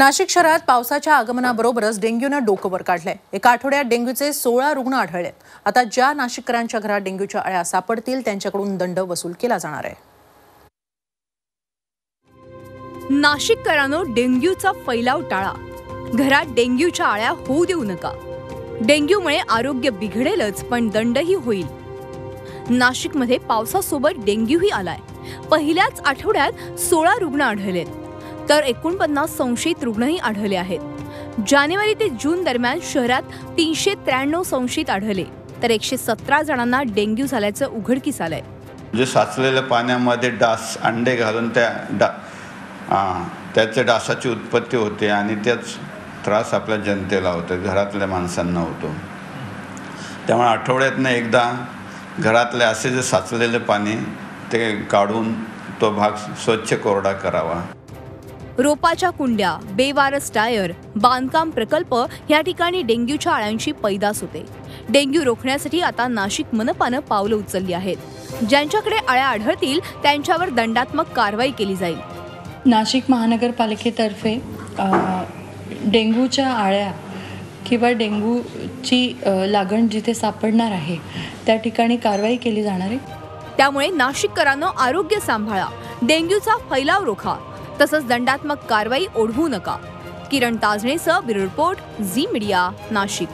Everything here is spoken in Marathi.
नाशिक शहरात पावसाच्या आगमनाबरोबरच डेंग्यूनं डोकं वर काढलंय. एका आठवड्यात डेंग्यूचे सोळा रुग्ण आढळले आता ज्या नाशिककरांच्या घरात डेंग्यूच्या अळ्या सापडतील त्यांच्याकडून दंड वसूल केला जाणार आहे. नाशिककरांनो डेंग्यूचा फैलाव टाळा. घरात डेंग्यूच्या आळ्या होऊ देऊ नका. डेंग्यूमुळे आरोग्य बिघडेलच पण दंडही होईल. नाशिकमध्ये पावसासोबत डेंग्यूही आलाय. पहिल्याच आठवड्यात सोळा रुग्ण आढळलेत. तर एकोणपन्नास संशयित रुग्णही आढळले आहेत. जानेवारी ते जून दरम्यान शहरात तीनशे त्र्याण्णव संशयित आढळले. तर एकशे सतरा जणांना डेंग्यू झाल्याचं उघडकीस आलंय. जे साचलेल्या पाण्यामध्ये डास अंडे घालून त्या डा त्याच्या डासाची उत्पत्ती होते आणि त्याच त्रास आपल्या जनतेला होतो घरातल्या माणसांना होतो. त्यामुळे आठवड्यातनं एकदा घरातले असे जे साचलेले पाणी ते काढून तो भाग स्वच्छ कोरडा करावा. रोपाच्या कुंड्या बेवारस टायर बांधकाम प्रकल्प या ठिकाणी डेंग्यूच्या आळ्यांची पैदास होते. डेंग्यू रोखण्यासाठी आता नाशिक मनपानं पावलं उचलली आहेत. ज्यांच्याकडे आळ्या आढळतील त्यांच्यावर दंडात्मक कारवाई केली जाईल. नाशिक महानगरपालिकेतर्फे डेंग्यूच्या आळ्या किंवा डेंग्यूची लागण जिथे सापडणार आहे त्या ठिकाणी कारवाई केली जाणार आहे. त्यामुळे नाशिककरांनो आरोग्य सांभाळा. डेंग्यूचा फैलाव रोखा. तसंच दंडात्मक कारवाई ओढवू नका. Kiran ताजणेसह bureau report Zee Media Nashik.